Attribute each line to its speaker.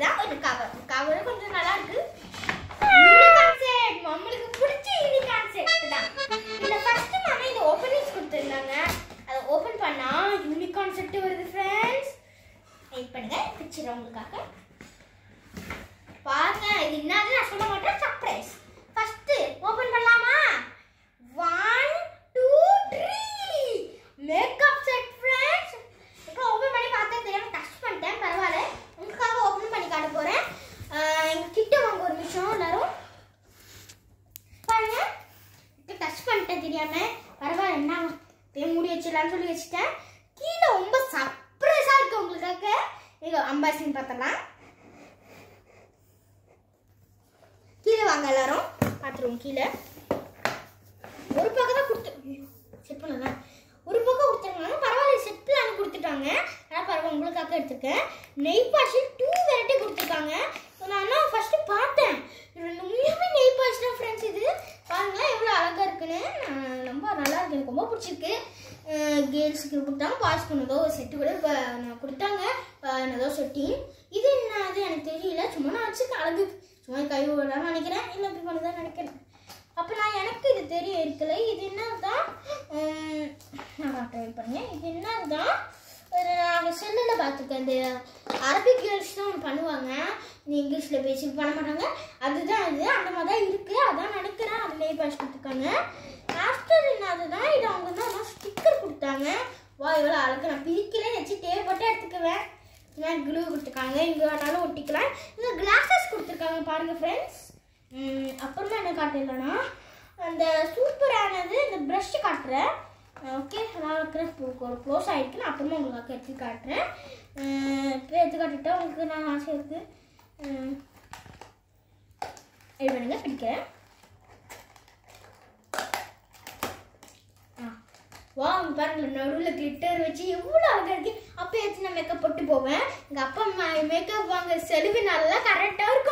Speaker 1: இதுதான் ஒரு கவர் கவரும் கொஞ்சம் நல்லா இருக்கு பிடிச்ச இந்த இந்த ஓபனிங்ஸ் கொடுத்துருந்தாங்க. அதை ஓபன் பண்ணா யூனிக் வருது ஃப்ரெண்ட்ஸ் வெயிட் பண்ணுங்க உங்களுக்காக. பாருங்க தெரியாம. பரவாயில்ல என்ன இப்பயே மூடி வச்சிடலாம்னு சொல்லி வச்சுட்டேன். கீழே ரொம்ப சர்ப்ரைஸா இருக்கு உங்களுக்காக நீங்க அம்பாசின்னு பார்த்தலாம் கீழே வாங்க எல்லாரும். பார்த்துருவோம் கீழே. ஒரு பக்கம் தான் கொடுத்து செட் பண்ணலாம் ஒரு பக்கம் கொடுத்துருக்காங்க. பரவாயில்ல செட் பிளான் கொடுத்துட்டாங்க. ஆனால் பரவாயில்ல உங்களுக்காக எடுத்துருக்கேன். நெய் பாஷி டூ வெரைட்டி கொடுத்துருக்காங்க நான் ஃபர்ஸ்ட் பார்த்தேன் இது உண்மையுமே நெய் பாஷ் தான் ஃப்ரெண்ட்ஸ் இது பாருங்களேன் எவ்வளோ அழகாக இருக்குன்னு நான் ரொம்ப நல்லா இருக்கு எனக்கு ரொம்ப பிடிச்சிருக்கு. கேர்ள்ஸுக்கு கொடுத்தாங்க பாய்ஸ்க்கு ஏதோ செட்டு கூட நான் கொடுத்தாங்க. ஏதோ செட்டி. இது என்ன அது எனக்கு தெரியல. சும்மா நான் வச்சுருக்கேன் அழகு. சும்மா கை விடலாம்னு நினைக்கிறேன். இல்லை இப்படி பண்ணதான் நினைக்கிறேன். அப்போ நான் எனக்கு இது தெரிய இருக்கல. இது என்னதான் நான் ட்ரை பண்ணேன். இது என்னதான் ஒரு நாங்கள் செல்லில் பார்த்துருக்கேன் இந்த அரபிக் கேர்ள்ஸ் தான் ஒன்று பண்ணுவாங்க. நீ இங்கிலீஷில் பேசி பண்ண மாட்டாங்க. அதுதான் இது. அந்த மாதிரி தான் இருக்குது அதான் நினைக்கிறேன். அதுலேயே பாஸ் இருக்காங்க ஆஃப்டர் என்னதுதான் இது அவங்க தான் ஸ்டிக்கர் வா இவ்வளோ அழகு நான் பிரிக்கலே வச்சு தேவைப்பட்டு எடுத்துக்குவேன். நான் க்ளூ கொடுத்துருக்காங்க. இங்கே வேணாலும் ஒட்டிக்கலாம். இங்கே கிளாஸஸ் கொடுத்துருக்காங்க பாருங்கள் ஃப்ரெண்ட்ஸ் அப்புறமா என்ன காட்டலன்னா அந்த சூப்பரானது இந்த ப்ரஷ் காட்டுறேன் ஓகே நான் இருக்கிற ஒரு க்ளோஸ் ஆகிட்டு நான் அப்புறமா உங்களுக்கு எடுத்து காட்டுறேன். இப்போ எடுத்து காட்டிட்டா உங்களுக்கு நான் ஆசை இருக்குது இது பண்ணுங்க பிடிக்கிறேன். வா பாருங்க நடுவில் கிளிட்டர் வச்சு எவ்வளோ அழகாக இருக்கு. அப்போ ஏற்றி நான் மேக்கப் போட்டு போவேன். எங்கள் அப்பா மேக்கப் வாங்க செலவு நல்லா கரெக்டாக இருக்கும்.